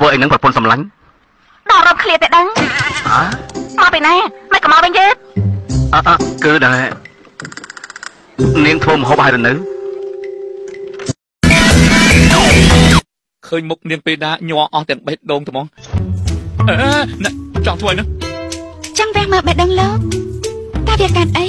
ធ្វើអីនឹងប្រពន្ធសម្លាញ់ដល់រំឃ្លាតតែដឹងអើមកពីណាមិនក៏មកវិញទេអើអើគឺដែរនាងធ្វើម្ហូបឲ្យទៅនៅឃើញមុខនាងពេដាញ័រអស់ទាំងបេះដូងត្មងអឺណែចង់ធ្វើអីនោះចង់វះមើលបេះដូងលោកតើវាកាត់អី